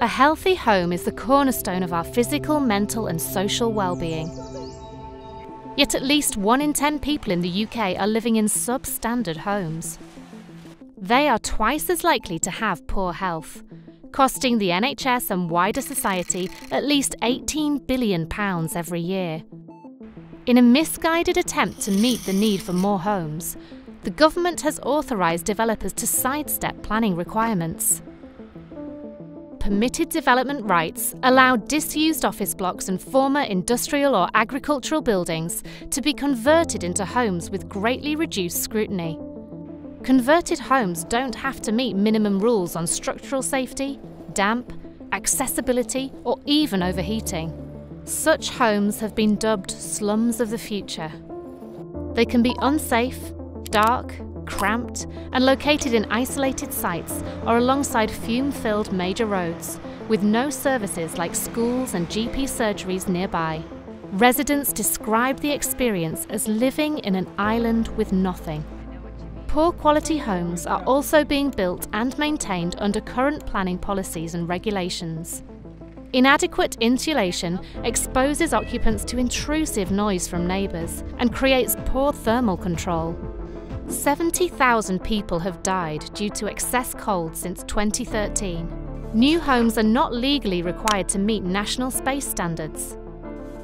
A healthy home is the cornerstone of our physical, mental, and social well-being. Yet at least 1 in 10 people in the UK are living in substandard homes. They are twice as likely to have poor health, costing the NHS and wider society at least £18 billion every year. In a misguided attempt to meet the need for more homes, the government has authorised developers to sidestep planning requirements. Permitted development rights allow disused office blocks and former industrial or agricultural buildings to be converted into homes with greatly reduced scrutiny. Converted homes don't have to meet minimum rules on structural safety, damp, accessibility, or even overheating. Such homes have been dubbed slums of the future. They can be unsafe, dark, cramped, and located in isolated sites or alongside fume filled major roads, with no services like schools and GP surgeries nearby. Residents describe the experience as living in an island with nothing. Poor quality homes are also being built and maintained under current planning policies and regulations. Inadequate insulation exposes occupants to intrusive noise from neighbours and creates poor thermal control. 70,000 people have died due to excess cold since 2013. New homes are not legally required to meet national space standards.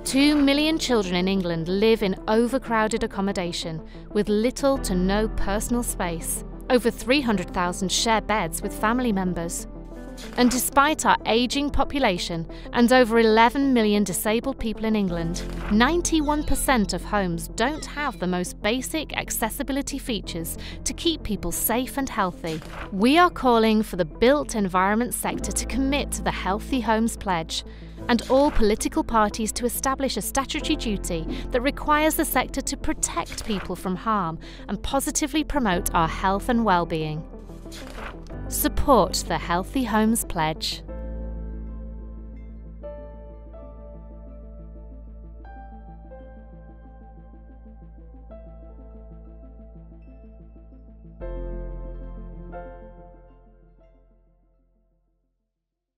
Two million children in England live in overcrowded accommodation with little to no personal space. Over 300,000 share beds with family members. And despite our ageing population and over 11 million disabled people in England, 91% of homes don't have the most basic accessibility features to keep people safe and healthy. We are calling for the built environment sector to commit to the Healthy Homes Pledge and all political parties to establish a statutory duty that requires the sector to protect people from harm and positively promote our health and well-being. Support the Healthy Homes Pledge.